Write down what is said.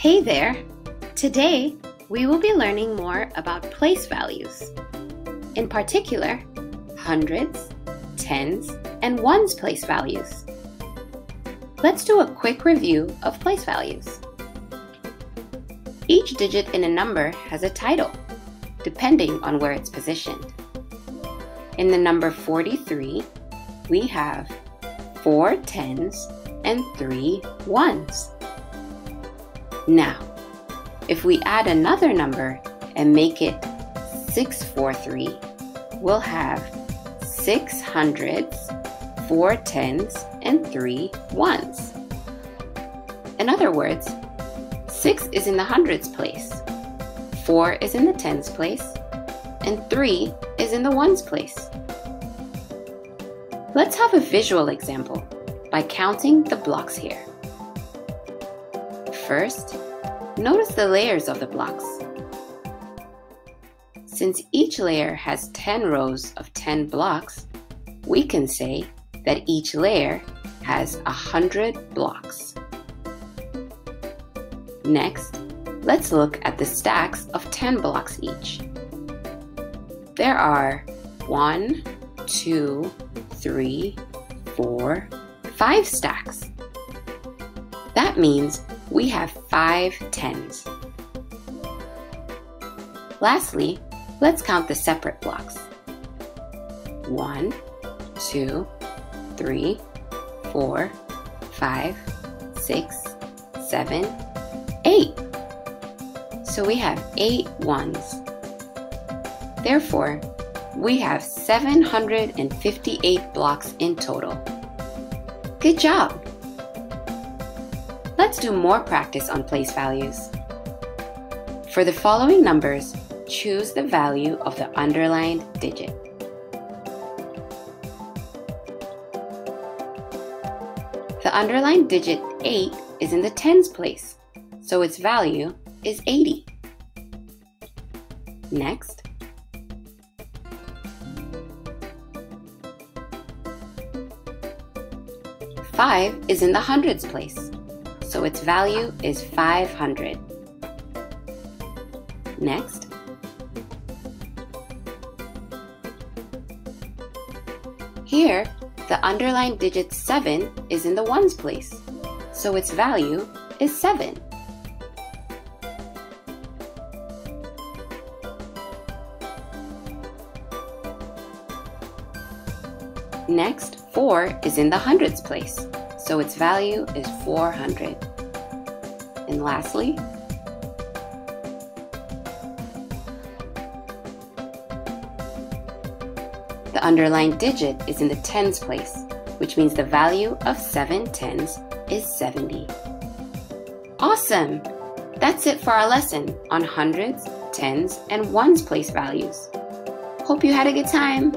Hey there! Today, we will be learning more about place values. In particular, hundreds, tens, and ones place values. Let's do a quick review of place values. Each digit in a number has a title, depending on where it's positioned. In the number 43, we have four tens and three ones. Now, if we add another number and make it 643, we'll have six hundreds, four tens, and three ones. In other words, 6 is in the hundreds place, 4 is in the tens place, and 3 is in the ones place. Let's have a visual example by counting the blocks here. First, notice the layers of the blocks. Since each layer has 10 rows of 10 blocks, we can say that each layer has 100 blocks. Next, let's look at the stacks of 10 blocks each. There are 1, 2, 3, 4, 5 stacks. That means we have five tens. Lastly, let's count the separate blocks. One, two, three, four, five, six, seven, eight. So we have eight ones. Therefore, we have 758 blocks in total. Good job! Let's do more practice on place values. For the following numbers, choose the value of the underlined digit. The underlined digit 8 is in the tens place, so its value is 80. Next, Five is in the hundreds place, so its value is 500. Next, here, the underlined digit 7 is in the ones place, so its value is 7. Next, 4 is in the hundreds place, so its value is 400. And lastly, the underlined digit is in the tens place, which means the value of 7 tens is 70. Awesome! That's it for our lesson on hundreds, tens, and ones place values. Hope you had a good time.